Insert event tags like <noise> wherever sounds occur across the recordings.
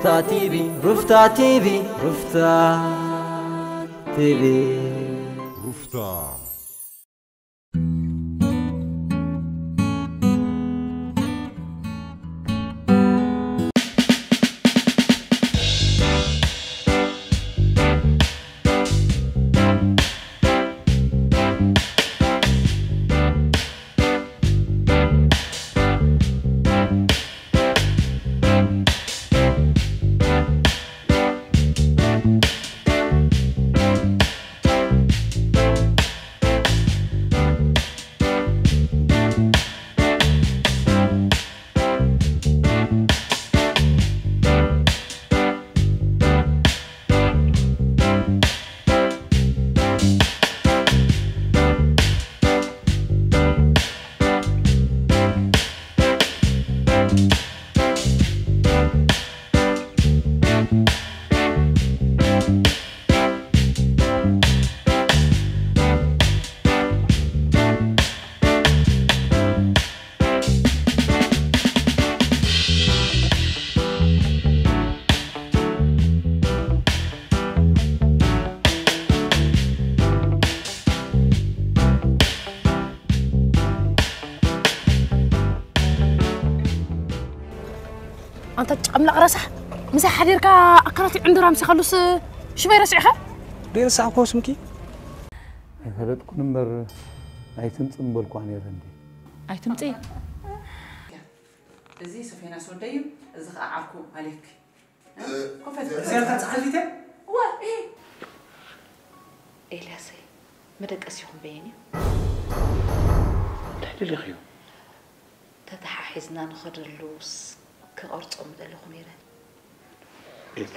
Rufta TV, Rufta TV, Rufta TV. Rufta. أكرتي عند رامسي خلص شو بيرسعها؟ ደርሳ እኮ ስምኪ ኣይፈለጥኩ እምበር ኣይትምፅእ እምበልኳ ነይረ እንዲ أي تمتي እዚ ሶፊና ስወደዩ እዚ ከዓ ዓርኩ ማሌክ ኮፈት እዚያታ ፀሓፊተ ዋ ይሄ ኤልያሰይ መደቀስ ይኹን በየኒ እንታይ ደሊኽዮ ተተሓሒዝና ንኸደሉስ ክቐርፆም ዘለኹ ነይረ እቲ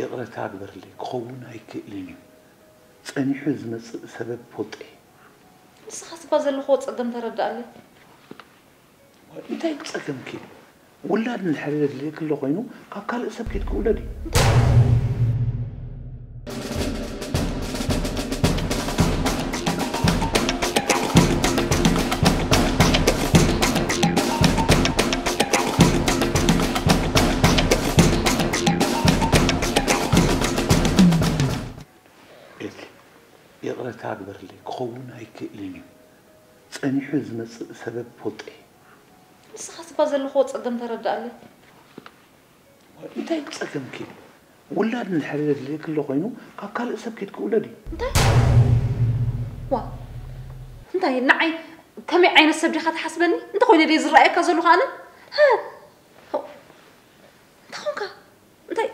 ይቕረታ ግበርለይ ክኸውን ኣይክእልን እዩ ፀኒሑ ዝመፅእ ሰበብ ፈልጠ ንስኻ ስባ ዘለኹ ፀገም ተረዳእለ እንታይ ክፀገም ኪድ ውላድ ንድሕሪ ድልየ ክሎ ኮይኑ ካብ ካልእ ሰብ ኬድ ክውለድ እዩ ኣይክእልን እዩ ፀኒሑ ዝመፅእ ሰበብ ፈልጠ ንስኻ ስባ ዘለኹ ፀገም ተረዳእለ እንታይ ክፀገም ኪድ ውላድ ንድሕሪ ድልየ ክሎ ኮይኑ ካብ ካልእ ሰብ ኬድ ክውለድ እዩ ዋ እንታይ ንዓይ ከመይ ዓይነት ሰብ ዲኻ ትሓስበኒ እንተኮይነ ደ ዝረኣየካ ዘለኹ ኣነ ሃ፣ ሆ፣ እንታይ ኮንካ እንታይ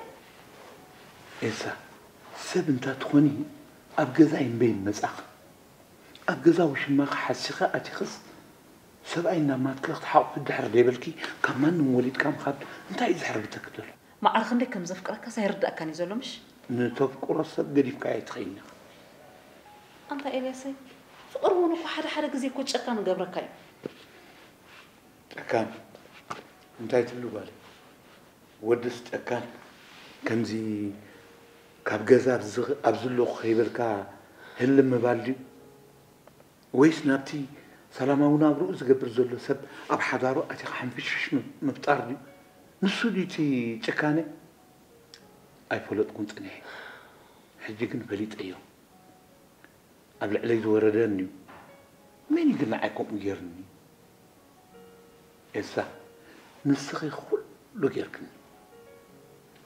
ኤሳ ሰብ እንታትኾኒ ኣብ ገዛ ይንበይን መጻኽ ኣብ ገዛ ውሽማኻ ሓሲኻ ኣቲኽስ ሰብኣይ እናማትክለ ክትሓቑፍ ድሕሪ ደይበልኪ ካብ ማንም ወሊድካ ምኻድ እንታይ እዩ ዝሕርብተክ ዘሎ መዓልክ ክንደይ ከም ዘፍቅረካ ሳይርዳእካን እዩ ዘሎ ምሽ ንተፍቁሮ ሰብ ገዲፍካ ኣይትኸይኒ ኢኻ ኣንታ ኤልያሰይ ፍቅሪ እውን እኮ ሓደ ሓደ ግዜ እኮ ጨካ ንገብረካ እዩ ጨካን እንታይ ትብሉ ጓለ ወድስ ጨካን ከምዚ ካብ ገዛ ብዝ- ኣብ ዘለኹ ከይበልካ ህልም ምባል ድዩ ወይስ ናብቲ ሰላማዊ ናብርኡ ዝገብር ዘሎ ሰብ ኣብ ሓዳሩ ኣቲኻ ሓንፍሽሽ ምፍጣር ድዩ ንሱ ድዩቲ ጭካነ ኣይፈለጥኩን ፅኒሐ ሕጂ ግን ፈሊጠዮ ኣብ ልዕለይ ዝወረደን እዩ መን እዩ ግን ንዓይ ከምኡ ጌርኒ ኤልሳ ንስኺ ኩሉ ጌርክኒ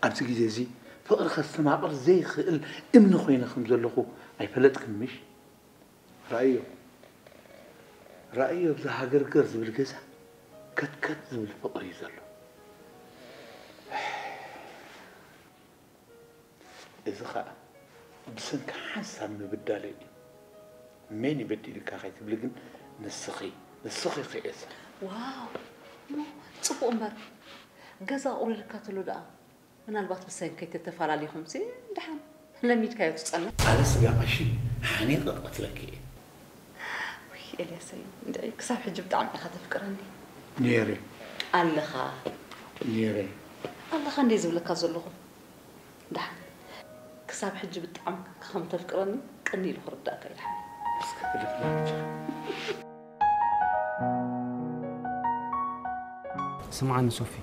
ኣብዚ ግዜ እዚ ፍቕሪ ከስተማቕር ዘይክእል እምኒ ኮይነ ከም ዘለኹ ኣይፈለጥክን ምሽ ራእዮ ራእዮ ብዛ ሃገርገር ዝብል ገዛ ከትከት ዝብል ፍቕሪ እዩ ዘሎ እዚ ከዓ ብሰንኪ ሓንሳብ ምብዳለ እዩ መን ይበዲልካ ከይትብል ግን ንስኺ ንስኺ ክኤሳ ዋው እሞ ፅቡቅ እምበር ገዛ ቁልልካ ትሉ ደኣ ምናልባት ብሰንከይ ተተፈላለኹም ሲ ድሓን ለሚድካዮ ትፀንሕ ኣነ ስጋ ቀሺ ሓኒቕ ቀትለኪ እየ ውይ ኤልያሰይ እንድዒ ክሳብ ሕጂ ብጣዕሚ ኢኻ ተፍቅረኒ ነይረ ኣለኻ ነይረ ኣለኻ እንደይ ዝብለካ ዘለኹ ድሓን ክሳብ ሕጂ ብጣዕሚ ከም ተፍቅረኒ ቅኒ ኢሉ ክርዳእካ እዩ ድሓን ስምዓኒ ሶፊ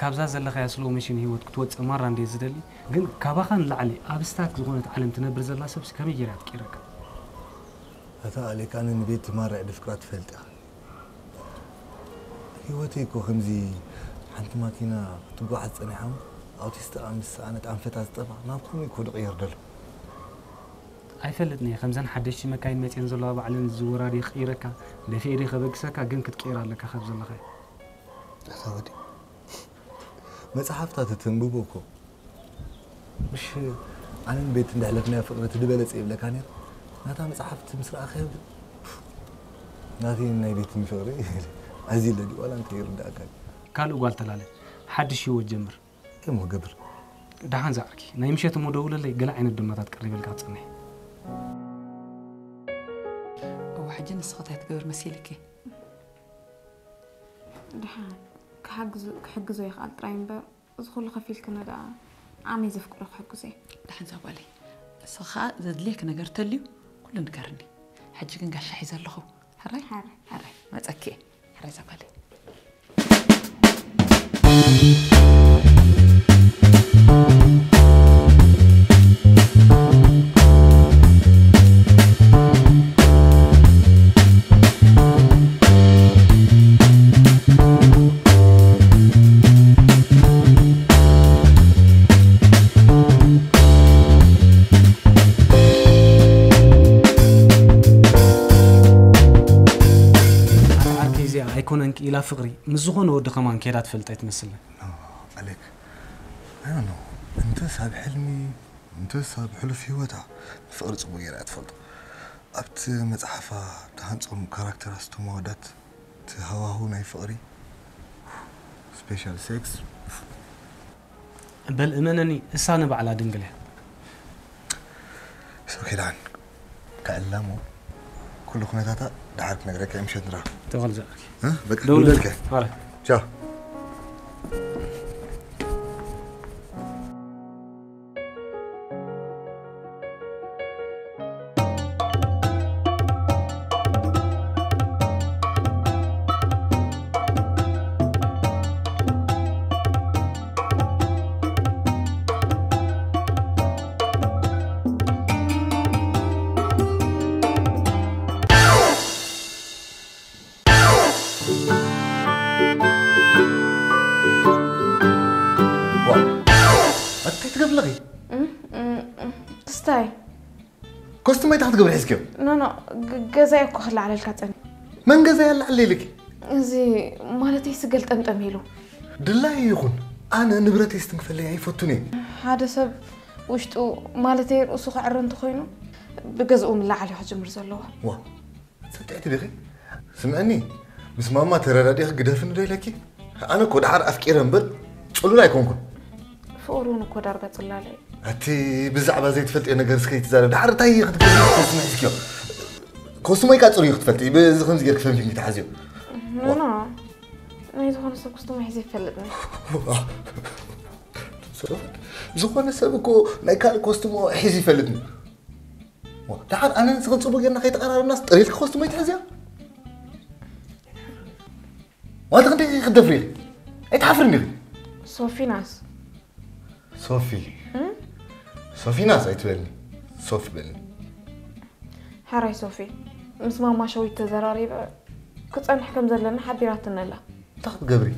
ካብዛ ዘለኻያ ስሎ መሽን ሂወት ክትወፅእ ማራ እንደ ዝደሊ ግን ካባኻ ንላዕሊ ኣብ ስታት ዝኾነት ዓለም ትነብር ዘላ ሰብሲ ከመይ ጌራ ትቂረካ እታ ኣሌካ ኣነ ንቤት ትማርዕ ድፍቅራ ትፈልጥ ኢኻ ሂወተይ እኮ ከምዚ ሓንቲ ማኪና ክትጓዓዝ ፀኒሓ ኣውቲስት ምስ ኣነት ኣንፈታ ዝጠፋ ናብ ከመይ እኮ ድቕየር ደሎ ኣይፈልጥኒ እየ ከምዘን ሓደሽቲ መካይን መፅን ዘለዋ ባዕለን ዝውራድ ይቕይረካ ደፊኤደ ከበግሰካ ግን ክትቀይር ኣለካ ካብ ዘለኻ እታ ወዲ መፅሓፍታት ተንብቦ እኮ ምሽ ኣነን ቤት እንዳሕለፍናዮ ፍቅሪ ትድበለፀ ይብለካ ነር ናታ መፅሓፍቲ ምስ ረኣኸ ናተይ ናይ ቤት ፍቅሪ <laughs> ኣዝዩ ለዲ ዋላ እንተይርዳእካ ካልእ ጓል ተላለ ሓድሽ ሂወት ጀምር እሞ ገብር ድሓን ዛዕርኪ ናይ ምሸት እሞ ደውለለይ ገለ ዓይነት ድማታት ቀሪበልካ ትፅንሕ እዋ ሕጂ ንስኸ እንታይ ትገብር መሲልክ ድሓን ክሕግዞ ይኽእል ጥራይ እምበር እዚ ኩሉ ከፊልክነ ደኣ ኣመይ ዘፍቅዶ ክሕግዞ እየ ድሓን ዘጓለይ ንስኻ ዘድልየክ ነገር ተልዩ ኩሉ ንገርኒ ሕጂ ግን ጋሻ ሒዘ ኣለኹ ሕራይ ሓራይ ሕራይ መፀኪ እየ ሕራይ ዘጓለይ ምስ ዝኾነ ወዲ ከማን ከዳ ትፈልጣ ትመስለኒ ኣሌክ ኣነ እንተስ ኣብ ሕልሚ እንተስ ኣብ ሕሉፍ ሂወታ ፍቅሪ ፅቡቅ ጌራ እያ ትፈልጦ ኣብቲ መፅሓፋ ተሃንፆም ካራክተራት ዝተመዋዳት እቲ ሃዋህው ናይ ፍቅሪ ስፔሻል ሴክስ በል እመነኒ እሳ ንባዕላ ድንግል እያ ሰው ኪዳን ከዕላሞ ኩሉ لحالك نقرأك امشي ادرا تغلزقك ها؟ بدك تقول لك هلا شو ታሕ ትገብር ሒዝክዮ ኖ ኖ ገዛይ እኮ ክላዕለልካ ፀኒ መን ገዛ ያላዓለ ኢልኪ እዚ ማለተይ ስገል ጠምጠም ኢሉ ድላይ ይኹን ኣነ ንብረተይ ስትንክፈለይ ኣይፈቱን እየ ሓደ ሰብ ውሽጡ ማለተይ ርእሱ ክዕረ እንተኮይኑ ብገዝኡ ምላዓል እዩ ክጅምር ዘለዎ ዋ ሰጥዕቲ ዲኺ ስምዐኒ ምስ ማማ ተረዳዲኺ ግደፍኒ ዶ ኢለኪ ኣነ እኮ ዳሓር ኣፍቂረ እምበር ፅሉል ኣይኮንኩን ፍቅሩን እኮ ዳርጋ ፅላለ እዩ እቲ ብዛዕባ ዘይትፈልጥዮ ነገር እስከይ ትዛረብ ዳሓር እንታይ ክትገብር ኮስሞ ሒዝክዮ ኮስሞ ይቃፅሩ እዩ ክትፈልጢ በዚ ከምዚ ጌር ክፈምፊ ተሓዝዮ ኖ ኖ ናይ ዝኾነ ሰብ ክስቶም ሒዘ ይፈልጥኒ ዝኾነ ሰብ እኮ ናይ ካልእ ኮስትሞ ሒዙ ይፈልጥኒ ዋ፣ ድሓር ኣነ ንስኽን ፅቡቅ ጌርና ከይተቀራርብናስ ጥሪልካ ኮስትሞ ይትሕዝያ ዋንቲ ክንደይ ክደፍሪ ኢኺ ኣይተሓፍርኒ ኢኺ ሶፊናስ ሶፊ ሶፊናስ ኣይትበልኒ ሶፊ በልኒ ሓራይ ሶፊ ምስ ማማ ሸዊት ተዘራሪበ ክፀንሕ ከም ዘለና ሓቢራትነላ እንታይ ክትገብሪ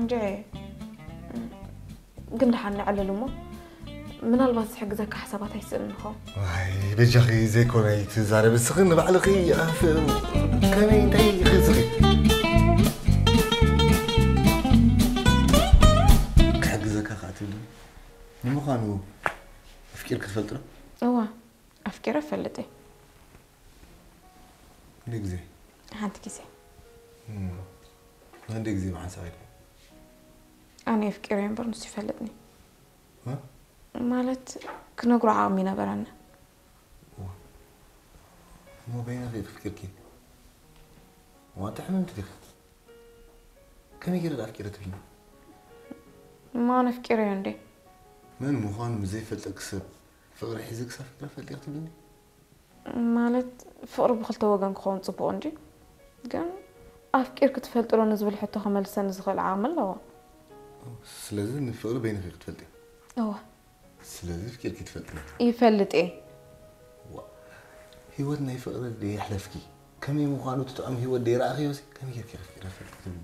እንጂ ግን ድሓን ንዕልል እሞ ምናልባት ዝሕግዘካ ሓሳባት ኣይስእን ንኸ ዋይ በጃኺ ዘይኮነ ትዛረብ እስኺ ንባዕልኺ ኣፍ ከመይ እንታይ ክዝኺ ክሕግዘካ ከዓ ትብል ንምዃኑ Afkjerke أوه Ova, afkjera ليك زي كذي؟ عندك امم عندك كذي مع سعيد. أنا أفكر ينبر نسي فلتني. ها؟ مالت كنا قرعة مينا برانا. مو باين غير فكركي. وأنت حممت لك. كم يقدر أفكر تبين؟ ما أنا أفكر عندي. من مخان مزيفة أكسب. ፍቅሪ ሒዘ ክሳብ ፍቅረ ፈልጢ ትብልኒ ማለት ፍቅሪ ብክልተ ወገን ክኸውን ፅቡቅ እንጂ ግን ኣፍቂር ክትፈልጥሮ ንዝብል ሕቶ ከመልሰኒ ዝኽእል ዓቕሚ ኣለዎ ስለዚ ንፍቅሪ በይንኺ ክትፈልጥ እየ እዋ ስለዚ ፍቂርኪ ትፈልጥ ይፈልጥ እየ ሂወት ናይ ፍቅሪ ደየሕለፍኪ ከመይ ምዃኑ ትጥዕም ሂወት ደይረኣኽዮሲ ከመይ ጌርኪ ፍቅሪ ፍልጥ ትብል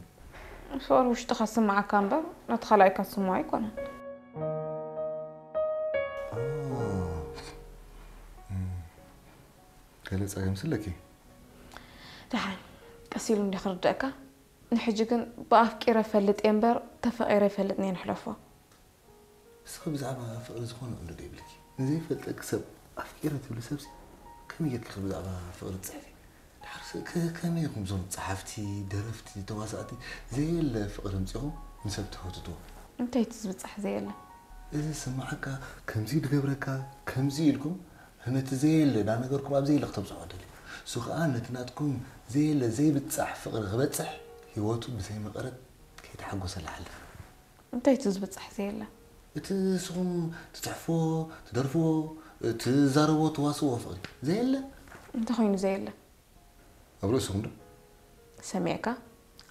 ፍቅሪ ውሽጢኻ ዝስማዓካ እምበር ነቲ ካልኣይካ ዝስምዖ ኣይኮነን ገለፃ የምስለኪ ድሓን ቀስ ኢሉ እንዲ ክርድአካ ንሕጂ ግን ብኣፍቂረ ፈልጥ እየ እምበር ተፈቂረ ይፈልጥ እየ ንሕለፎ እስኸ ብዛዕባ ፍቅሪ ዝኾነ እምዶ ደይብልኪ ንዘይፈልጠኪ ሰብ ኣፍቂረ ትብሊ ሰብሲ ከመይ ጌርኪ ኸ ብዛዕባ ፍቅሪ ትፅሕፊ ድሓር ስ- ከ- ከመይ ኢኹም እዞም ፀሓፍቲ ደረፍቲ ተዋሳእቲ ዘየለ ፍቅሪ ምፂኹም ንሰብ ተህትትዎ እንታይ እቲ ዝብፃሕ ዘየለ እዚ ስማዓካ ከምዚ ድገብረካ ከምዚ ኢልኩም ነቲ ዘየለ ዳነገርኩም ኣብ ዘየለ ክተብፅሖ ደልዩ እሱ ከዓ ነቲ ናትኩም ዘየለ ዘይብፃሕ ፍቅሪ ክበፅሕ ሂወቱ ብዘይ መቐረት ከይተሓጎሰላ ሓልፍ እንታይ እቲ ዝብፃሕ ዘየለ እቲ ንስኹም ትፅሕፍዎ ትደርፍዎ ትዛረቦ ትዋስዎ ፍቅሪ ዘየለ እንታይ ኮይኑ ዘየለ ኣብ ርእስኹም ዶ ሰሚዕካ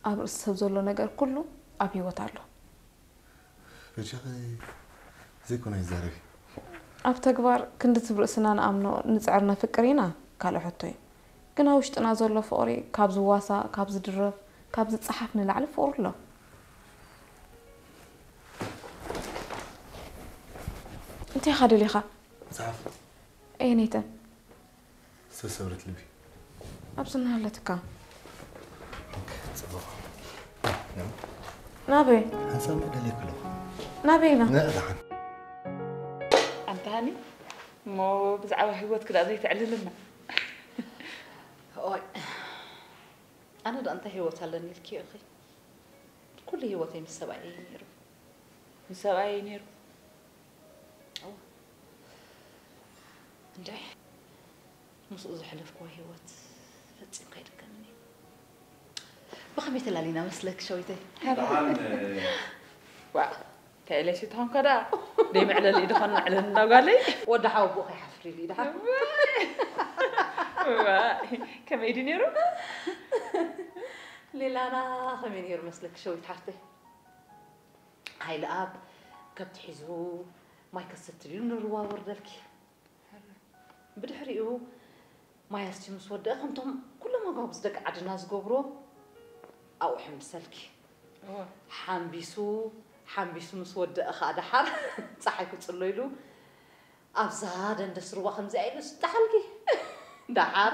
ኣብ ርእሲ ሰብ ዘሎ ነገር ኩሉ ኣብ ሂወት ኣሎ ረጃኸ ዘይኮነ ይዛረብ ኣብ ተግባር ክንዲ ትብርእስና ንኣምኖ ንፅዕር ነፍቅር ኢና ካልእ ሕቶ እዩ ግን ኣብ ውሽጥና ዘሎ ፍቅሪ ካብ ዝዋሳ ካብ ዝድረፍ ካብ ዝፀሓፍ ንላዕሊ ፍቅሪ ኣሎ እንታይ ኢኻ ደሊኻ መፅሓፍ ኣየነይተን ዝተሰብረት ልቢ ኣብዚ እናሃለትካ ፅቡቕ ናበይ ሓንሳብ መደልየ ከለኹ ናበይ ኢና ንእዳሓን ኣንተ ሃኒ እሞ ብዛዕባ ሂወት ክዳ ዘይትዕልልና ኦይ ኣነ ዳ እንታይ ሂወት ኣለኒ ኢልክዮ እኺ ኩሉ ሂወተይ ምስ ሰብኣይ እዩ ነይሩ ምስ ሰብኣይ ነይሩ እንጃ ምስኡ ዘሕለፍክዎ ሂወት ፈፂምካ ይድገምኒ ብኸመይ ተላሊና መስለክ ሸዊተይ كإليش تهانكرا ديم على اللي دخلنا على النقالي ودحاو بوخي حفري لي دحاو. <laughs> كم يدي نيرو <laughs> ليلا أنا خمي نيرو مسلك شوي تحرتي هاي الأب كبت حزو ماي كستري نروا وردلك. بدحريو. ما يستي مس ودا خمتم كل ما قابز دك عدنا زغبرو أو حمسلك حنبيسو ሓምቢሱ ሓምቢሱ ምስ ወደአ ከዓ ድሓር ፀሓይ ክፅሎ ኢሉ ኣብዛ ደንደስ ሩባ ከምዚኣ ኢሉ ስዳሓልኪ ድሓር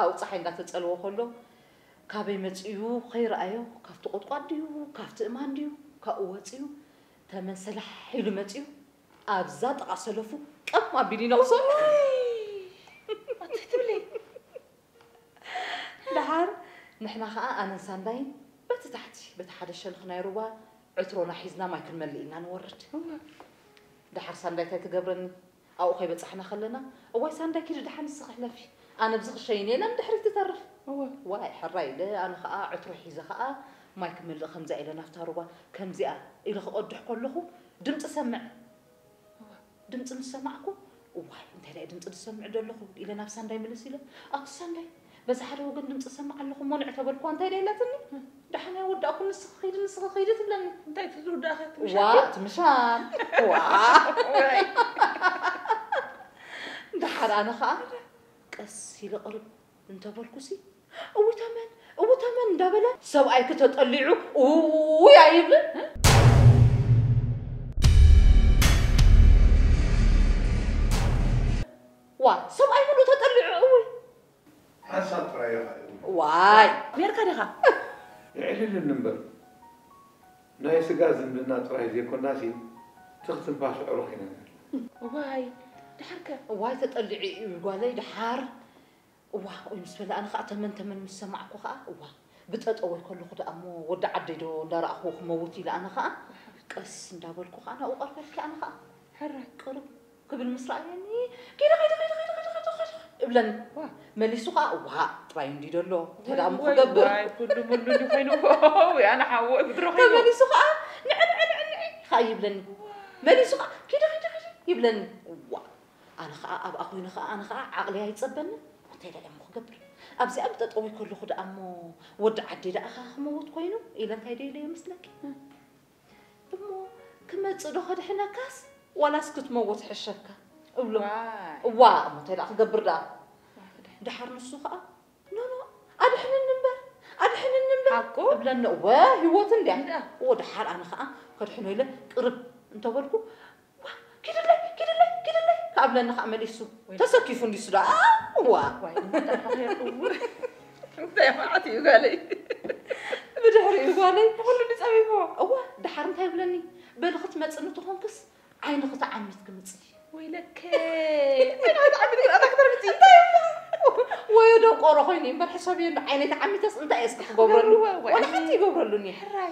ኣብኡ ፀሓይ እንዳተፀልዎ ከሎ ካበይ መፅኡ ከይረኣዮ ካብቲ ቆጥቋጥ ድዩ ካብቲ እማን ድዩ ካብኡ ወፅዩ ተመሰላሕ ኢሉ መፅዩ ኣብዛ ጥቓ ሰለፉ ቀም ኣቢሉ ይነቕሶ ትብሊ ድሓር ንሕና ከዓ ኣነን ሳንዳይን በቲ ታሕቲ በቲ ሓደ ሸንኽ ናይ ሩባ ዕትሮና ሒዝና ማይ ክንመልእ ኢና ንወርድ ድሓር ሳንዳይ እንታይ ትገብረኒ ኣብኡ ከይበፃሕና ከለና እዋይ ሳንዳይ ኪድ ድሓን ንስኽሕለፊ ኣነ ብዝኽሸይን የለን ድሕሪት ትተርፍ ዋይ ሕራይ ኢለ ኣነ ከዓ ዕትሮ ሒዘ ከዓ ማይ ክምልእ ከምዚኣ ኢለ ናብታ ሩባ ከምዚኣ ኢለ ክቐድሕ ከለኹ ድምፂ ሰምዕ ድምፂ ምስ ሰማዕኩ ዋይ እንታይ ዳይ ድምፂ ዝሰምዕ ዘለኹ ኢለ ናብ ሳንዳይ ምልስ ኢለ ኣብቲ ሳንዳይ በዚ ሓደ ወገን ድምፂ ሰማዕ ኣለኹ ሞንዕ ተበልኳ እንታይ ደይለትኒ ድሓና ወዳእኩ ንስኽ ኸይድ ንስኽ ኸይድ ትብለኒ እንታይ ትዝውዳእኸ ዋ ትምሻን ዋ ድሓር ኣነ ከዓ ቀስ ኢለ ቅርብ እንተበልኩሲ እውተመን እውተመን እንዳበለ ሰብኣይ ክተጠሊዑ ውይ ኣይብልን ዋ ሰብኣይ ሙሉ ተጠሊዑ እውይ حسن رايها واي. مير كاريها يعلل يعني النمبر. ناي سقازن لنا تراي زي كون ناسي تختم باش عروخينا واي. دحركة واي تطلعي قالي دحار. وا بالنسبة لي أنا خاطر من تمن مسمعك وخا وا بتطول كل خد أمو. ود عدي دو دار أخوك موتي لأنا خا. قس ندابلكو أنا وقربك أنا خا. حرك. قرب. قبل مصرعيني كيلا كيلا كيلا ከይደ ከይደ ከይደ ከይደ ከይደ ከይደ ይብለኒ መሊሱ ከዓ እዋ ጥራይ እንዲ ደሎ እንታይ ደኣ እሞ ክገብር ዋይ ኩሉ ሙሉ እንዲ ኮይኑ ወይ ኣነ ሓወ ብድሮ ኮይኑ ተመሊሱ ከዓ ንዕንዕንዕንዕ ከዓ ይብለኒ መሊሱ ከዓ ከይደ ከይደ ከይደ ይብለኒ እዋ ኣነ ከዓ ኣብኣ ኮይኑ ከዓ ኣነ ከዓ ዓቕሊ ኣይፀበኒ እንታይ ደኣ እሞ ክገብር ኣብዚኣ ብጠጠወይ ከለኹ ደኣ እሞ ወዲ ዓደይ ደኣ ከዓ ክመውት ኮይኑ ኢለ እንታይ ደኢለ ይመስለኪ እሞ ክመፅእ ዶ ከድሕነካስ ዋላስ ክትመውት ሕሸካ እብሎ እዋ እሞ እንታይ ደኣ ክገብር ደኣ ድሓር ንሱ ከዓ ኖ ኖ ኣድሕንን እምበር ኣድሕንን እምበር ሓቁ እብለኒ እወ ሂወት እንድያ እዎ ድሓር ኣነ ከዓ ከድሕኖ ኢለ ቅርብ እንተበልኩ ዋ ኪድለይ ኪድለይ ኪድለይ ከኣብለኒ ከዓ መሊሱ ተሰኪፉ እንዲሱ ዳ ዋ እንታይ ማዓት እዩ ጋለይ ብድሕሪኡ ጓለይ ብኩሉ ንፀቢቦ እዋ ድሓር እንታይ ይብለኒ በሊ ክትመፅእ እንትኾንክስ ዓይኒ ክትዓሚት ክምፅእ ويلك. أنا هاد عمي تقول إيه؟ أنا أكثر منتي ويدو قرخيني امبار حسابي عينيت عمي تس انت قبرلو ولا حتى يقبرلوني حراي.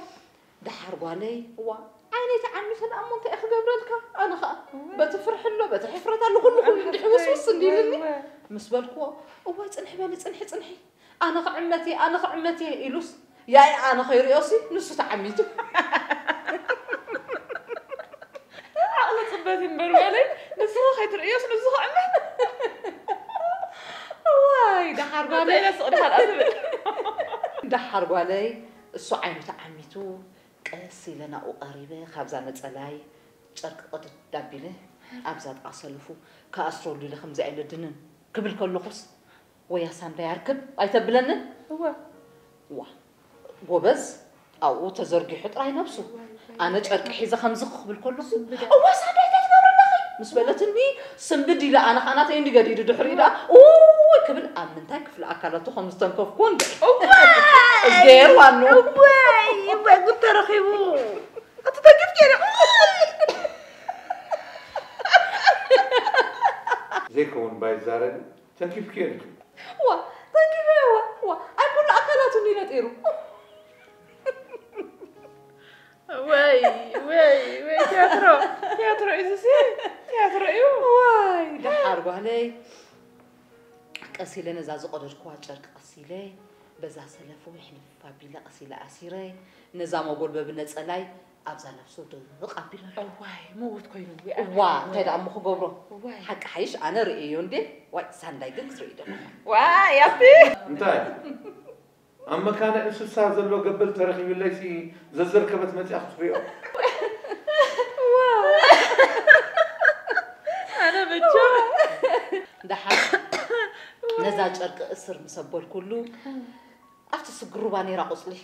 دحر قالي هو عينيت عمي تن أمو انت قبرلك أنا خا بتفرح له بتحفرت له كله كله ندحي وسوس نديلني مس بالكو. هو تنحي بالي تنحي تنحي. أنا خعمتي أنا خعمتي ايلوس يا أنا خير يوسي نسو تعميتو. <laughs> ዋይ ድሓር ጓለይ እንታይ ነስቕ ድሓር ኣትብል ድሓር ጓለይ እሱ ዓይኑ ተዓሚቱ ቀስ ኢለ ናብኡ ቀሪበ ካብዛ ነፀላይ ጨርቂ ቅድድ ዳቢለ ኣብዛ ጣሰልፉ ከኣስረሉ ኢለ ከምዚ ኣይለድንን ክብል ከለኹስ ወያሳ እንዳይርክብ ኣይተብለንን ዋ ጎበዝ ኣብኡ ተዘርጊሑ ጥራይ ነብሱ ኣነ ጨርቂ ሒዘ ከምዚ ክኽብል ከለኹ እዋ ሳንዳይ እንታይ ትገብረለኺ ምስ በለትኒ ስንብድ ኢለ ኣነ ከዓ ናተይ እንዲገዲዱ ድሕሪ ዳ ውይ ክብል ኣብ ምንታይ ክፍሊ ኣካላቱ ከም ዝተንከፍኩ ንርኢ እዝጌር ዋኑ ወይ ወይ ጉድ ተረኺቡ እቲ ተግፍ ገይረ ዘይከውን ባይዛረብ ተንኪፍክ የልክ أسيلة نزاز قدر كواجرك أسيلة بزا سلفو يحلف فابيلا أسيلة أسيرة نزام أقول ببنة سلاي أبزا نفسو دق أبيلا. أه، واي موت كوينو أه، واي. وا تيدا أمو واي. حق حيش أنا رئيون دي واي سانداي جنس رئيدو واي يابي انتاي. أما كان إنسو سازل لو قبل ترخي بالله سي زلزل كبت متي أخذ فيه واو <laughs> أنا بجوع. ده حق ነዛ ጨርቂ እስር ምስ ኣበልኩሉ ኣብቲ ስግሩባ ነይራ ቆፅሊ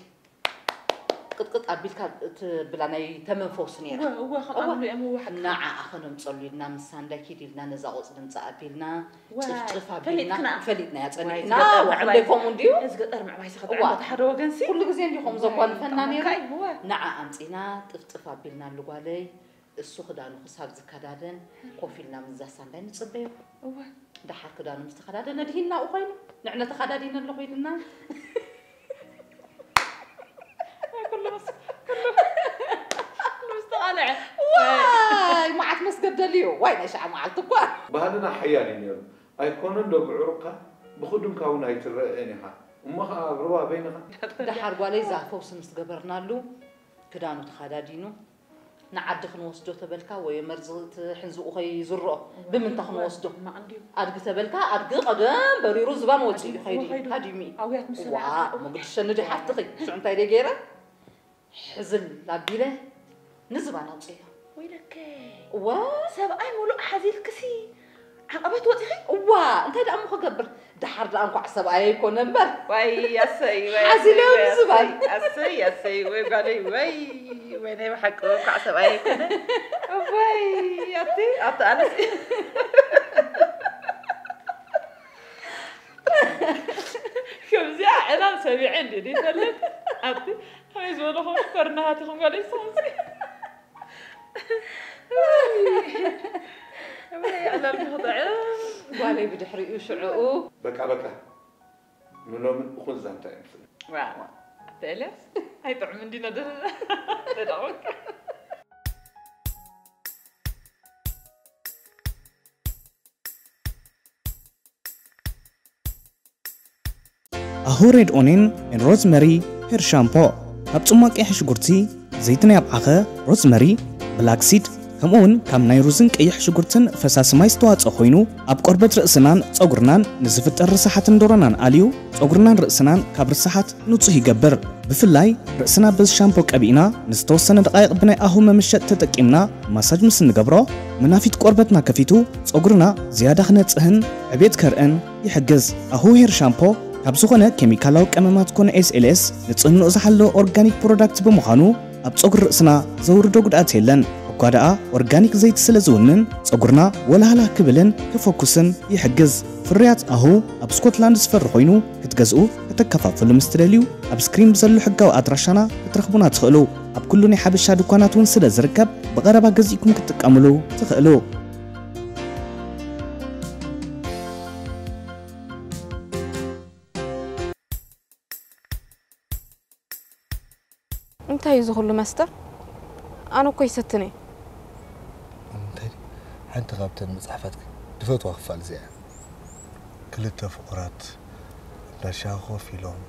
ቅጥቅጥ ኣቢልካ ትብላ ናይ ተመንፈውስ ነይራ እዋ ከምኣምሉ እየ ምዋሓድ ንዓዓ ክነምፀሉ ኢልና ምስ ሳንዳይ ኪድ ኢልና ነዛ ቆፅሊ ምፃ ኣቢልና ዋይ፣ ጭፍጭፍ ኣቢልና ፈሊጥክና። ፈሊጥና እያ ዋይ፣ ፀኒዕና ዝገጠር ዋዕንደይ ምዕባይ። ከምኡ እንድዩ እዚ ገጠር ምዕባይ እዋ። ዝኽጥዕበት ሓደ ወገን ሲ ኩሉ ግዜ እንዲኹም ዘጓልፈና ነይሩ ጠመንካ እዩ፣ እዋ። ንዓ ኣምፂና ጥፍጥፍ ኣቢልና ልጓለይ እሱ ክዳኑ ክሳብ ዝከዳደን ኮፍ ኢልና ምዛ ሳንዳይ ንፅበዮ እዋ ድሓር ክዳኑ ምስ ተኸዳደነ ድሂና ኡ ኮይኑ ንዕነ ተኸዳዲነ ኣለኹ ኢልና ኩሉ ምስ ኩሉ ምስ ተቓልዐ ዋይ መዓት መስገደል እዩ ዋይ ናይ ሸዓ መዓልቲ እኳ ባህልና ሓያል እዩ ነይሩ ኣይኮነን ዶ ብዕሩቕካ ብክዱንካ እውን ኣይትረአን ኢኻ እሞ ከዓ ኣብ ሩባ በይንኻ ድሓር ጓለይ ዛፈውሲ ምስ ገበርናሉ ክዳኑ ተኸዳዲኑ ንዓዲ ክንወስዶ ተበልካ ወይ መርዚ ሕንዝኡ ከይዝርኦ ብምንታይ ክንወስዶ ማዕንድዩ ኣድጊ ተበልካ ኣድጊ ቀደም በሪሩ ዝባን ወፂኡ እዩ ከይዱ። ከይዲ ካዲሚ ኣብያት ምስ ዋ እሞ ግድሸኒ ዲ ሓፍትኺ ሽዑ እንታይ ደይ ገይረ ሕዝል ኣቢለ ንዝባን ኣውፅዮ ወይ ለከ እዋ ሰብኣይ ሙሉእ ሓዚልክሲ ዓቐበት ወፂኺ እዋ እንታይ ደኣ እሞ دحر أنا كو عصب اي كو نمبر. وي أسي وي حاسي لو زبال يا سي وي غادي وي وي نيم حكو كو عصب وي كو وي. اتي اتي أنا خبزة أنا سامي عندي دي تلت. اتي خميس أقول كرنهاتي خم غادي صوصي ጓለይ ብድሕሪኡ ሽዑኡ በቃ በቃ ንሎሚ እኹን ዛንታ እዩ ምስሊ ዋ ኣቲ ኤልያስ ኣይጥዕም እንዲና ደዳወካ ኣሁ ሬድ ኦኔን ን ሮዝመሪ ሄር ሻምፖ ካብ ጽማቕ ሽጉርቲ ዘይቲ ናይ ኣባዓኸ ሮዝመሪ ብላክሲድ ከምኡውን ካብ ናይ ሩዝን ቀይሕ ሽጉርትን ፈሳሲ ማይ ዝተዋፅእ ኮይኑ ኣብ ቆርበት ርእስናን ፀጉርናን ንዝፍጠር ርስሓትን ደሮናን ኣልዩ ፀጉርናን ርእስናን ካብ ርስሓት ንጹህ ይገብር። ብፍላይ ርእስና በዚ ሻምፖ ቀቢእና ንዝተወሰነ ደቃይቕ ብናይ ኣሁ መመሸጥ ተጠቂምና ማሳጅ ምስ ንገብሮ መናፊት ቆርበትና ከፊቱ ፀጉርና ዝያዳ ክነጽህን ዕቤት ከርአን ይሕግዝ። ኣሁ ሄር ሻምፖ ካብ ዝኾነ ኬሚካላዊ ቀመማት ኮነ ኤስኤልኤስ ንጽህንኡ ዝሓለወ ኦርጋኒክ ፕሮዳክት ብምዃኑ ኣብ ፀጉሪ ርእስና ዘውርዶ ጉድኣት የለን ደኣ ኦርጋኒክ ዘይቲ ስለ ዝውንን ፀጉርና ወላህላ ክብልን ክፈኩስን ይሕግዝ። ፍርያት ኣሁ ኣብ ስኮትላንድ ዝፈሪ ኮይኑ ክትገዝኡ ከተከፋፈሉ ምስ ትደልዩ ኣብ ስክሪን ብዘሎ ሕጋዊ ኣድራሻና ክትረኽቡና ትኽእሉ። ኣብ ኩሉ ናይ ሓበሻ ድኳናት እውን ስለ ዝርከብ ብቐረባ ገዚእኩም ክትጥቀምሉ ትኽእሉ። እንታይ እዩ ዝኽሉ መስተ? ኣነ እኮ እንታይ ሓንቲ ካብተን መፅሓፋት ድፈትዋ ክፋል እዚኣ ክልተ ፍቑራት እንዳሻ ኮፍ ኢሎም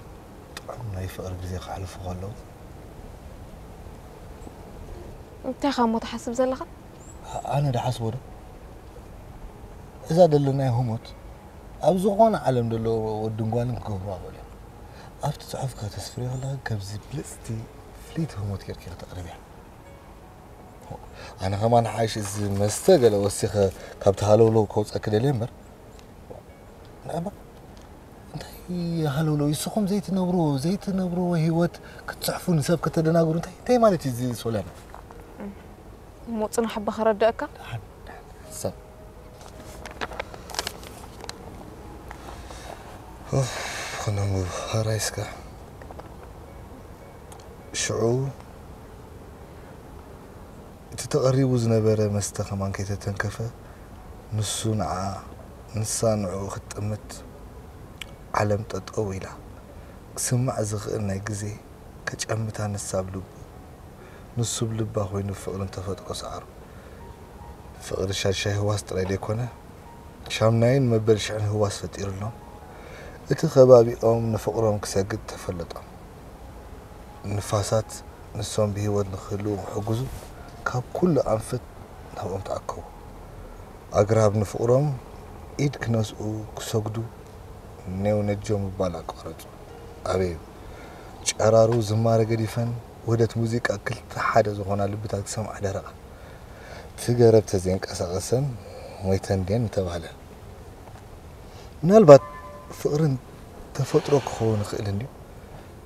ጥዑም ናይ ፍቕሪ ግዜ ከሕልፉ ከለዉ እንታይ ኻ ሞ ትሓስብ ዘለኻ ኣነ ዳሓስቦ ዶ እዛ ደለናይ ህሞት ኣብ ዝኾነ ዓለም ደሎ ወድን ጓልን ክገብሩ ኣኽእሉ እዮም ኣብቲ ፅሑፍካ ተስፍርዮ ከለኻ ከምዚ ብልፅቲ ፍሊት ህሞት ጌርካ ተቕርብ እያ ኣነ ከማ ንሓይሽ እዚ መስተ ገለ ወሲኸ ካብቲ ሃለውለው ከውፀክ ደልየ እምበር ንዕማ እንታይ ሃለውለው ንስኹም ዘይትነብርዎ ዘይትነብርዎ ሂወት ክትፅሕፉ ንሰብ ከተደናግሩ እንታይ እንታይ ማለት እዩ እዚ ሶልያና እሞ ፅናሕ ባ ከረድአካ ሰብ ከነሙ ሃራይስካ ሽዑ እቲ ተቐሪቡ ዝነበረ መስተ ከማን ከይተተንከፈ ንሱ ንዓ ንሳ ንዕኡ ክትጥምት ዓለም ጠጠው ኢላ ክስማዕ ዝኽእል ናይ ግዜ ከጨምታ ንሳ ብልቡ ንሱ ብልባ ኮይኑ ፍቕርን ተፈጥሮ ሰዓሩ ፍቕሪ ሻድሻይ ህዋስ ጥራይ ደይኮነ ሻምናይን መበል ሽዕን ህዋስ ፈጢሩሎም እቲ ከባቢኦም ንፍቕሮም ክሰግድ ተፈለጦም ንፋሳት ንሶም ብሂወት ንክህልው ክሕግዙ ካብ ኩሉ ኣንፈት ናብኦም ተኣከቡ ኣግራብ ንፍቕሮም ኢድ ክነስኡ ክሰግዱ ኔው ነጆም ምባል ኣቋረፁ ኣበዩ ጨራሩ ዝማረ ገዲፈን ወደት ሙዚቃ ክልተ ሓደ ዝኾና ልብታት ክሰምዓ ደረቓ ትገረብ ተዘይንቀሳቐሰን ሞይተን ድን ተባሃለ ምናልባት ፍቕርን ተፈጥሮ ክኸውን ይኽእል እንድዩ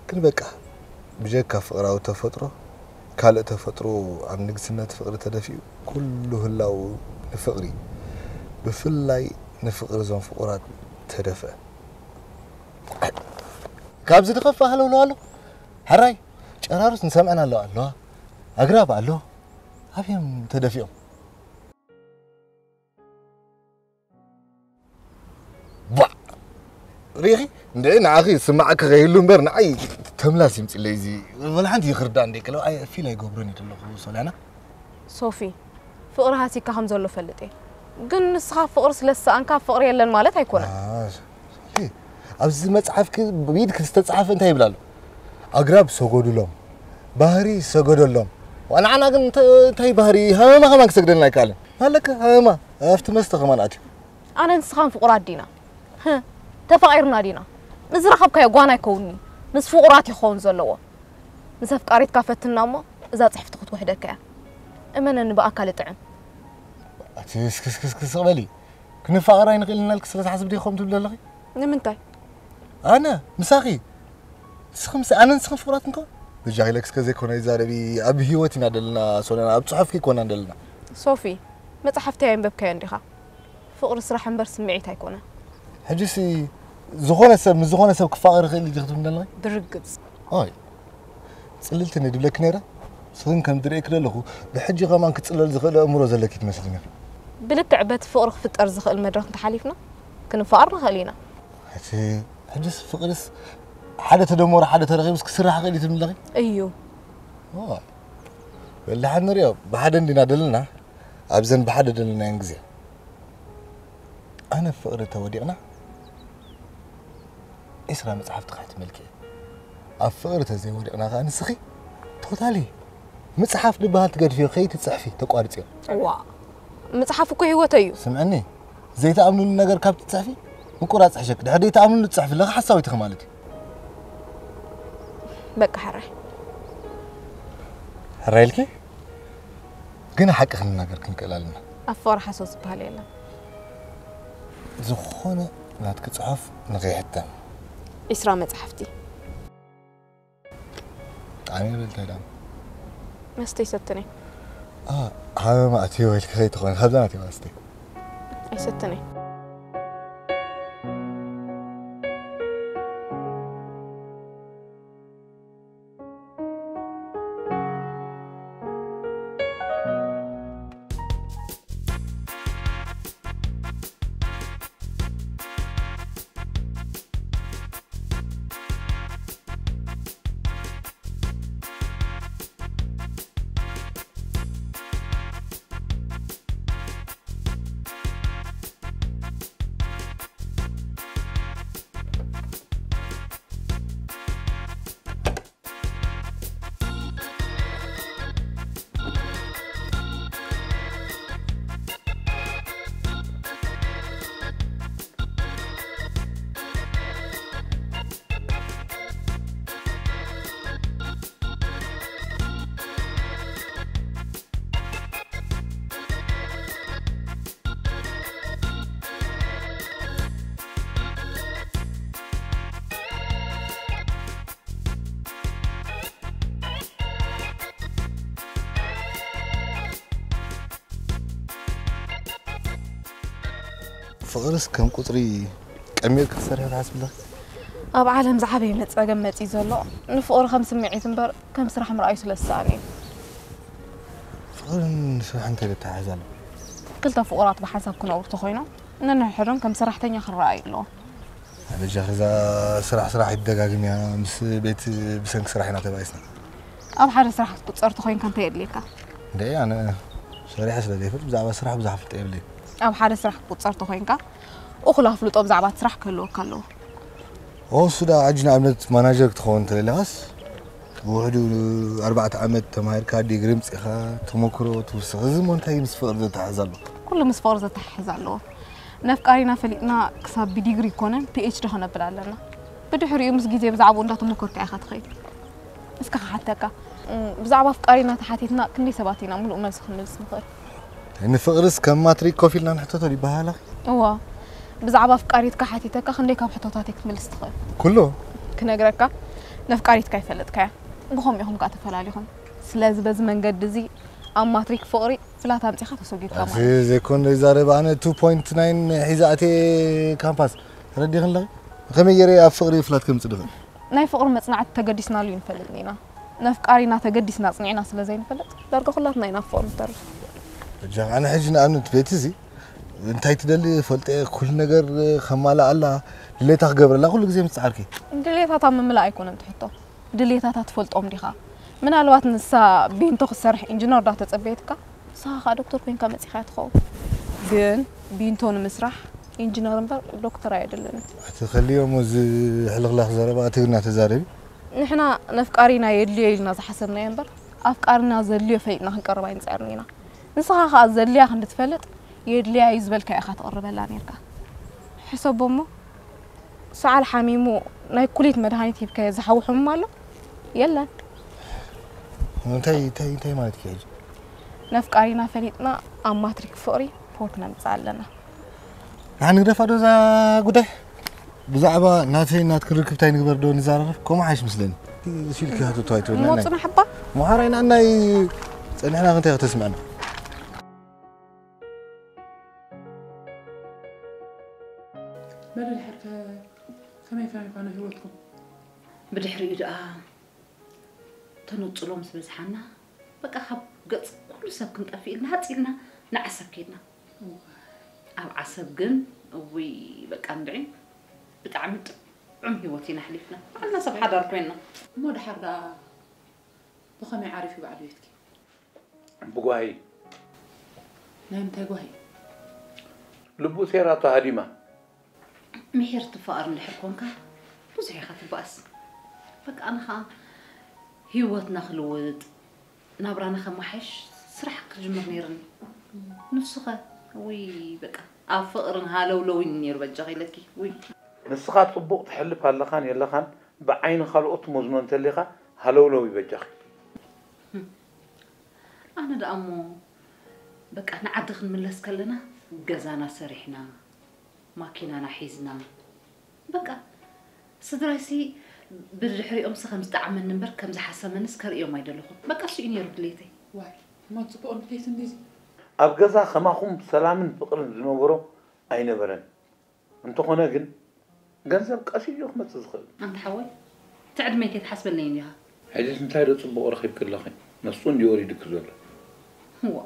ግን በቃ ብጀካ ፍቕራዊ ተፈጥሮ ካልእ ተፈጥሮ ኣብ ንግስነት ፍቕሪ ተደፊኡ ኩሉ ህላው ንፍቕሪ ብፍላይ ንፍቕሪ እዞም ፍቑራት ተደፍአ ካብዚ ድኸፋ ሃለውሎ ኣሎ ሕራይ ጨራሩስ ንሰምዐና ኣለዋ ኣለዋ ኣግራብ ኣሎ ኣብዮም ተደፊኦም ሪኺ እንድዒ ንዓኺ ስማዓካ ከይህሉ እምበር ንዓይ ተምላስ ይምፅለይ እዚ ወላ ሓንቲ ይኽርዳእ እንደ ከለ ኣይ ፊል ኣይገብሮን እዩ ዘለኹ ሶልያና ሶፊ ፍቕሪ ሃሲካ ከም ዘሎ ፈልጥ እየ ግን ንስኻ ፍቕሪ ስለ ዝሰኣንካ ፍቕሪ የለን ማለት ኣይኮነን ኣብዚ መፅሓፍ ብኢድክ ዝተፃሓፈ እንታይ ይብላ ኣሎ ኣግራብ ሰገዱሎም ባህሪ ሰገደሎም ንዓና ግን እንታይ ባህሪ ሃመማ ከማን ክሰግደልና ኣይከኣልን ኣለካ ሃመማ ኣብቲ መስተ ከማን ኣትዩ ኣነ ንስኻን ፍቑራት ዲና ተፋቒርና ዲና ንዝረኸብካዮ ጓና ይከውኒ ምስ ፍቑራት ይኸውን ዘለዎ ምስ ኣፍቃሪትካ ፈትና እሞ እዛ ፅሕፍቲ ክትውሕደካ እያ እመነኒ ብኣካል ጥዕም እቲ ስክስክስክስ ቅበሊ ክንፋቐር ኣይንኽእል ኢና ልክ ስለ ዝሓስብ ዲኹም ትብል ኣለኺ ንምንታይ ኣነ ምሳኺ ንስኹም ኣነ ንስኹም ፍቑራት እንከውን ብጃሂለክስ ከዘይኮነ ይዛረቢ ኣብ ሂወት ኢና ደለና ሶለና ኣብ ፅሑፍ ከይኮና ደለና ሶፊ መፅሓፍቲ ኣየንበብካዮ እንዲኻ ፍቕሪ ስራሕ እምበር ስምዒት ኣይኮነ ሕጂሲ ዝኾነ ሰብ ምስ ዝኾነ ሰብ ክፋቐር ይኽእል እዩ ክትብል ኣለኺ ብርግፅ ኣይ ፅልልቲ ንድብለኪ ነይረ ስኽን ከም ትርእይክ ዘለኹ ብሕጂ ኸማን ክፅለል ዝኽእል ኣእምሮ ዘለኪ ትመስልኒ ብልክዕ በቲ ፍቕሪ ክፍጠር ዝኽእል መድረክ እንተሓሊፍና ክንፋቐር ንኽእል ኢና እቲ ሕጂስ ፍቕሪስ ሓደ ተደመሮ ሓደ ተረኺቡስ ክስራሕ ይኽእል እዩ ትብል ኣለኺ እዩ በላሓ ንሪኦ ብሓደ እንዲና ደለና ኣብዘን ብሓደ ደለናየን ግዜ ኣነ ፍቕሪ ተወዲቕና إسرة متحف تخات ملكي. أفرت زي وري أنا غانسخي توتالي متحف دبها تقد في خيت تصحفي تقارت وا متحف كو هو تيو سمعني. زي تأمنوا النجار كاب تصحفي مكورة تصحشك ده هدي تأمنوا تصحفي لا حساوي تخمالتي بك حري. حريلكي كنا حق خلنا نجار كن أفور حسوس بهاليلا. زخونة لا تصحف نغي حتى ዒስራ መፅሓፍቲ ብጣዕሚ ይብል እንታይ ዳ መስተ ይሰትነ ሃመማ እትዮ ኢልክ ከይትኾነ ካብዛ ናት እዮ ኣስተይ ኣይሰትነ ፍቕርስ ከም ቁፅሪ ቀሚርክ ክሰርሕ ትሓስብ ኣለኻ ኣብ ዓለም ዝዓበየ መፀገም መፂእ ዘሎ ንፍቅሪ ከም ስምዒት እምበር ከም ስራሕ ምርኣዩ ስለ ዝሰኣን እዩ ፍቕርን ስራሕ እንታይ ተተሓሓዝ ኣሎ ክልተ ፍቁራት ብሓንሳብ ክነብሩ እንተኮይኖም ነንሕድም ከም ሰራሕተኛ ክረኣዩ ኣለዎ ኣበጃ ከዛ ስራሕ ስራሕ ይደጋግም እያ ምስ ቤት ብሰንኪ ስራሕ ኢና ተባይስና ኣብ ሓደ ስራሕ ክትቁፀር እንተኮይንካ እንታይ የድልየካ እንደ ኣነ ሰሪሐ ስለ ዘይፍል ብዛዕባ ስራሕ ብዙሕ ፍልጠ የብለይ ኣብ ሓደ ስራሕ ክትቁፀር እንተኮይንካ እኹል ኣፍልጦ ብዛዕባ እቲ ስራሕ ክህልወካ ኣለዎ ወሱዳ ዓጂ ንኣብነት ማናጀር ክትኸውን እንተለለኻስ ብውሕዱ ኣርባዕተ ዓመት ተማሂርካ ዲግሪ ምፅኢኻ ተመክሮ ትውስኽ እዚ ሞ እንታይ ምስ ፍቕሪ ዘተሓሕዝ ኣሎ ኩሉ ምስ ፍቅሪ ዘተሓሕዝ ኣለዎ ነፍቃሪና ፈሊጥና ክሳብ ብዲግሪ ይኮነን ፒኤችዲ ክነብል ኣለና ብድሕሪኡ ምስ ግዜ ብዛዕባኡ እንዳተመኮርካ ኢኻ ትኸይድ እስካ ክሓተካ እም፣ ብዛዕባ ፍቃሪና ተሓቲትና ክንደይ ሰባት ኢና ሙሉእ መልሲ ክንምልስ ንኽእል ንፍቕርስ ከም ማትሪክ ኮፍ ኢልና ንሕተቶ ይበሃል ኣኺ እዋ ብዛዕባ ፍቃሪትካ ሓቲተካ ክንደይ ካብ ሕቶታት ክትምልስ ትኽእል ኩሎ ክነግረካ ነፍቃሪትካ ይፈለጥካያ ብኸምኡ ኢኹም ከዓ ተፈላለኹም ስለዚ በዚ መንገዲ እዚ ኣብ ማትሪክ ፍቅሪ ፍላት ኣምፂኻ ተሰጊድካ ኣኺ ማለት ዘይኮን ይዛረብ ኣነ 2.9 ሒዛ ኣቴ ካምፓስ ተረዲኽን ኣለኺ ከመይ ገይረ ኣብ ፍቕሪ ፍላት ከምፅእ ድኽእል ናይ ፍቅሪ መፅናዕቲ ተገዲስናሉ እዩ ንፈልጥ ኒና ነፍቃሪና ተገዲስና ፅኒዕና ስለ ዘይንፈልጥ ዳርጋ ኩላትና ኢና ፍቅሪ ንተርፍ እጃ ኣነ ሕጂ ንኣብነት ቤት እዚ እንታይ ትደሊ ፈልጠ ኩሉ ነገር ከማላ ኣላ ድሌታ ክገብረላ ኩሉ ግዜ ምፅዓርኪ ድሌታታ ምምላእ ኣይኮነን ትሕቶ ድሌታታ ትፈልጦም ዲኻ ምናልባት ንሳ ቤንቶ ክሰርሕ ኢንጂነር ዳ ተፀበየትካ ንስኻ ከዓ ዶክተር ኮይንካ መፂኻ እያ ትኸውን ግን ቢንቶ ንምስራሕ ኢንጂነር እምበር ዶክተር ኣየድልንን እቲ ከልዮም እዚ ሕልኽላኽ ዘረባ ትግርና ተዛረቢ ንሕና ነፍቃሪና የድልዮ ኢልና ዝሓሰብናዮ እምበር ኣፍቃርና ዘድልዮ ፈሊጥና ክንቀርባ ይንፅዕርኒ ኢና ንስኻ ከዓ ዘድልያ ክንድትፈልጥ የድልያ እዩ ዝበልካ ኢኻ ትቐርበላ ነርካ ሕሰቦ እሞ ሰዓል ሓሚሙ ናይ ኩሊት መድሃኒት ሂብካዮ ዝሓዊ ሕሙም ኣሎ የለን እንታይ እንታይ እንታይ ማለት እዩ ሕጂ ነፍቃሪና ፈሊጥና ኣብ ማትሪክ ፍቅሪ ፖርት ነምፅእ ኣለና ንሓ ንግደፋ ዶ እዛ ጉዳይ ብዛዕባ ናተይ ናትክን ርክብ እንታይ ንግበር ዶ ንዛረብ ከምኡ ሓይሽ ምስለኒ ሲልኪ ሃተተዋይ ትብልና ሞ ፅናሕ እባ መሃራይና ናይ ፀኒሕና ክንታይ ክተስምዐና በደል ሕርፈ ከመይ ከመይ ኮነ ሂወትኩም ብድሕሪኡ ድኣ ተነፅሎ ምስ በዝሓና በቃ ካብ ገፅ ኩሉ ሰብ ክንጠፊ ኢልና ሃፂልና ንዓሰብ ከይድና ኣብ ዓሰብ ግን እውይ በቃ ንድዒ ብጣዕሚ ጥዑም ሂወት ኢና ሓሊፍና ባዕልና ሰብ ሓዳር ኮይንና እሞ ድሓር ደኣ ብኸመይ ዓሪፍ እዩ በዓል ቤትኪ ብጓሂ ናይ ምንታይ ጓሂ ልቡ ሴራቶ ሃዲማ ምሄር ትፈቐር እንድሕር ኮንካ ብዙሕ ኢኻ ትበኣስ በቃ ኣነ ከዓ ሂወትና ክልውጥ ናብራና ከማሓሽ ስራሕ ክጅምር ነይርኒ ንሱ ኸ ውይ በቃ ኣብ ፍቕርን ሃለውለውን ነይሩ በጃኺ ኢለኪ ውይ ንስኻ ፅቡቕ ትሕልፍ ኣለኻን የለኻን ብዓይኒ ካልኦት መዝኖ እንተሊኻ ሃለውለው ይበጃኺ ኣነ ደኣ እሞ በቃ ንዓዲ ክንምለስ ከለና ገዛና ሰሪሕና ماكينانا حيزنا بقى. صدراسي بالرحري أمس سخمس دعم من نمبر كم زحصة من سكر يوم أيد لهم بقى شو إني رد ليتي؟ واي. ما تبقى أم ليه تنزي أبقى زح خما خم سلام من فقر لما برو أين برن؟ أنت خنا جن. جنزة بقى شو يوم ما تزخل أنت حوي تعد ما كنت حسب اللي إنيها حجز نتاعي رتب بقى رخيب كل خي نصون يوري دكتور. هو.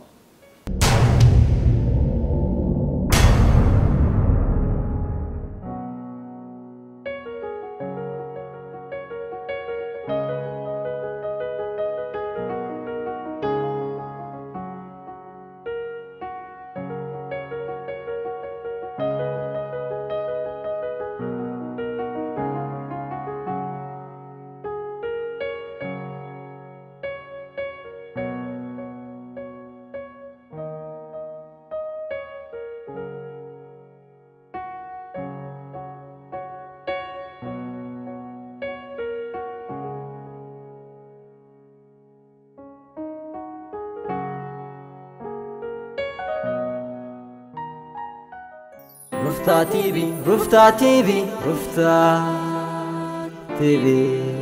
Rufta TV, Rufta TV, Rufta TV.